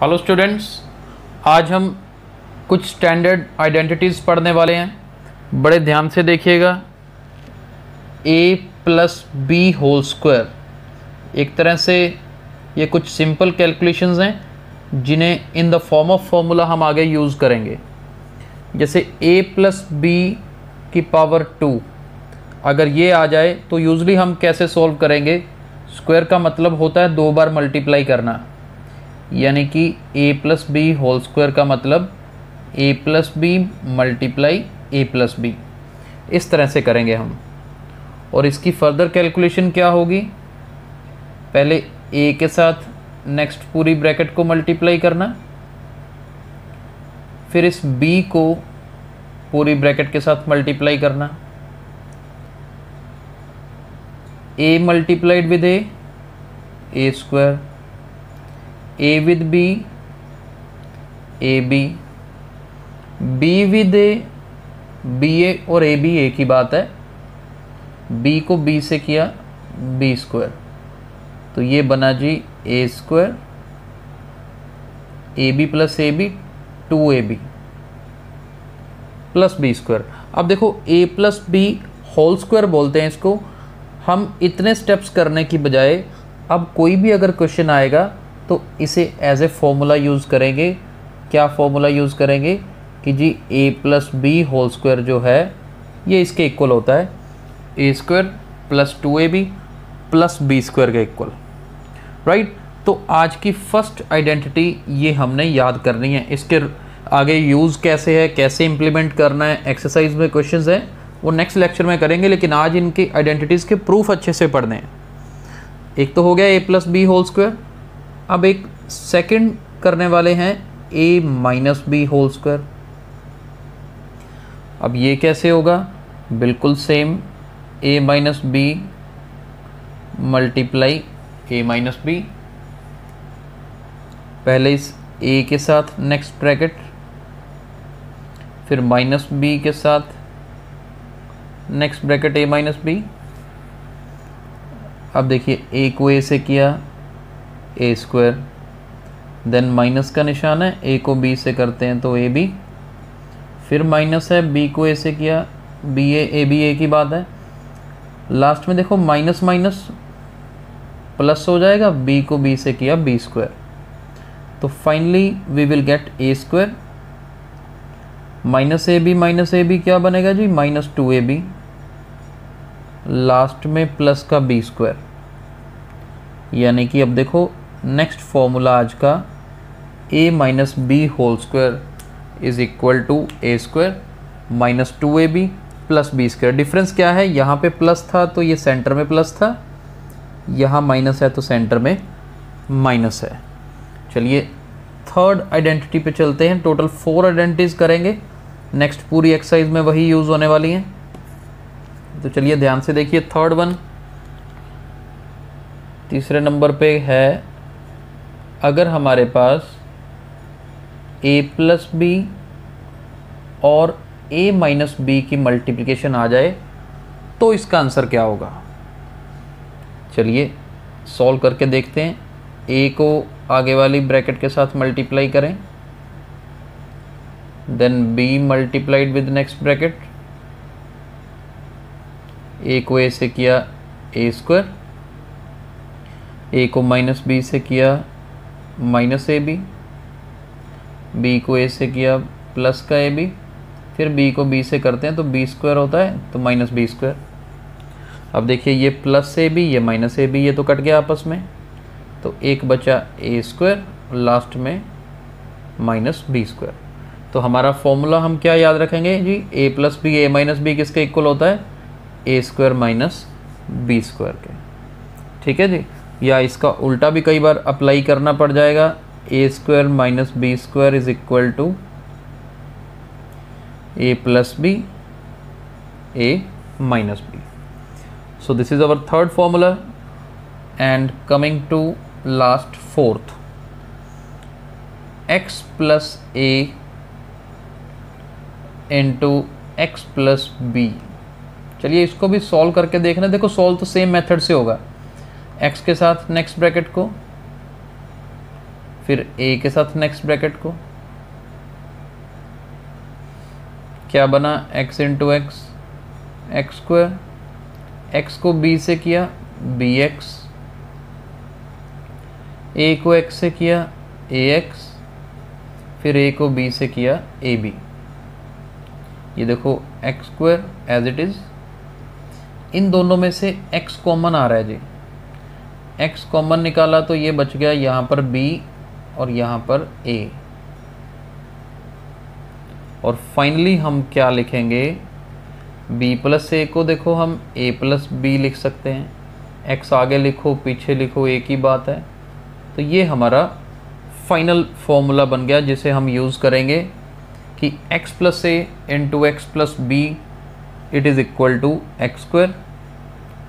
Hello students, आज हम कुछ स्टैंडर्ड आइडेंटिटीज़ पढ़ने वाले हैं। बड़े ध्यान से देखिएगा। A plus B whole square एक तरह से ये कुछ सिंपल कैलकुलेशंस हैं, जिन्हें in the form of formula हम आगे यूज़ करेंगे। जैसे ए प्लस बी की पावर टू अगर ये आ जाए तो यूजली हम कैसे सॉल्व करेंगे? स्क्वायर का मतलब होता है दो बार मल्टीप्लाई करना। यानी कि a plus B whole square का मतलब a plus B multiply A plus B इस तरह से करेंगे हम। और इसकी फर्दर कैलकुलेशन क्या होगी? पहले a के साथ नेक्स्ट पूरी ब्रैकेट को मल्टीप्लाई करना। फिर इस b को पूरी ब्रैकेट के साथ मल्टीप्लाई करना। A multiplied with A square A with B A B B with A B A और ए बी ए की बात है। बी को बी से किया बी स्क्वायर तो ये बना जी A square A B plus A B two A B plus B square अब देखो A plus B whole square बोलते हैं इसको। हम इतने स्टेप्स करने की बजाय, अब कोई भी अगर क्वेश्चन आएगा तो इसे एज ए फॉर्मूला यूज़ करेंगे। क्या फॉर्मूला यूज़ करेंगे? कि जी A plus B whole square जो है, ये इसके इक्वल होता है। A square plus two A B plus B square के इक्वल राइट तो आज की फ़र्स्ट आइडेंटिटी ये हमने याद करनी है। इसके आगे यूज़ कैसे है, कैसे इम्प्लीमेंट करना है एक्सरसाइज में क्वेश्चंस हैं। वो नेक्स्ट लेक्चर में करेंगे, लेकिन आज इनकी आइडेंटिटीज़ के प्रूफ अच्छे से पढ़ने हैं। एक तो हो गया A plus B whole square अब एक सेकंड करने वाले हैं A minus B whole square अब ये कैसे होगा? बिल्कुल same A minus B multiply A minus B पहले इस ए के साथ नेक्स्ट ब्रैकेट फिर माइनस बी के साथ next bracket A minus B अब देखिए ए को ए से किया ए स्क्वायर देन माइनस का निशान है ए को बी से करते हैं तो ए बी फिर माइनस है बी को ए से किया बी ए ए बी ए की बात है। लास्ट में देखो माइनस माइनस प्लस हो जाएगा बी को बी से किया बी स्क्वायर तो finally we will get A square minus A B minus A B क्या बनेगा जी? Minus two A B last में प्लस का बी स्क्वायर यानी कि अब देखो नेक्स्ट फॉर्मूला आज का A minus B whole square is equal to A square minus two A B plus B square difference क्या है? यहाँ पे प्लस था तो ये सेंटर में प्लस था, यहाँ माइनस है तो सेंटर में माइनस है। चलिए थर्ड आइडेंटिटी पे चलते हैं। टोटल फोर आइडेंटिटीज करेंगे। नेक्स्ट पूरी एक्सरसाइज में वही यूज़ होने वाली हैं। तो चलिए ध्यान से देखिए थर्ड वन तीसरे नंबर पे है अगर हमारे पास a प्लस बी और a माइनस बी की मल्टीप्लिकेशन आ जाए तो इसका आंसर क्या होगा? चलिए सॉल्व करके देखते हैं। A को आगे वाली ब्रैकेट के साथ मल्टीप्लाई करें। Then b multiplied with next bracket a को a से किया ए स्क्वायर a को माइनस बी से किया माइनस ए बी बी को ए से किया प्लस का ए बी, फिर बी को बी से करते हैं तो बी स्क्वायर होता है तो माइनस बी स्क्वायर। अब देखिए ये प्लस ए बी, ये माइनस ए बी, ये तो कट गया आपस में। तो एक बचा ए स्क्वायर, लास्ट में माइनस बी स्क्वायर। तो हमारा फॉर्मूला हम क्या याद रखेंगे जी? A plus B, A minus B किसके इक्वल होता है? A square minus B square के। ठीक है जी? या इसका उल्टा भी कई बार अप्लाई करना पड़ जाएगा। A square minus B square is equal to A plus B A minus B so, this is our third formula and coming to last fourth. X plus a into x plus b. चलिए इसको भी solve करके देखना। देखो solve तो same method से होगा। X के साथ नेक्स्ट ब्रैकेट को, फिर ए के साथ नेक्स्ट ब्रैकेट को। क्या बना x into X X square X को b से किया बी एक्स ए को x से किया ए एक्स फिर a को b से किया ए बी ये देखो X square as it is इन दोनों में से x कॉमन आ रहा है जी। X कॉमन निकाला तो ये बच गया यहाँ पर b और यहाँ पर a और फाइनली हम क्या लिखेंगे? B प्लस ए को देखो हम, a प्लस बी लिख सकते हैं। X आगे लिखो, पीछे लिखो, एक ही बात है। तो ये हमारा फाइनल फॉर्मूला बन गया जिसे हम यूज़ करेंगे कि x plus A into X plus B it is equal to X square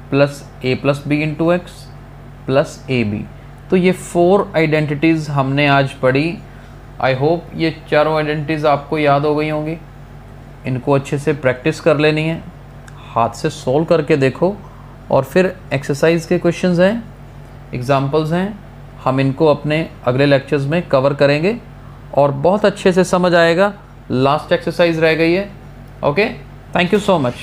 plus A plus B into X plus A B तो ये फोर आइडेंटिटीज़ हमने आज पढ़ी. आई होप ये चारों आइडेंटिटीज़ आपको याद हो गई होंगी. इनको अच्छे से प्रैक्टिस कर लेनी है. हाथ से सोल्व करके देखो. और फिर एक्सरसाइज के क्वेश्चंस हैं. एग्जांपल्स हैं. हम इनको अपने अगले लेक्चर्स में कवर करेंगे. और बहुत अच्छे से समझ आएगा. लास्ट एक्सरसाइज रह गई है. Okay thank you so much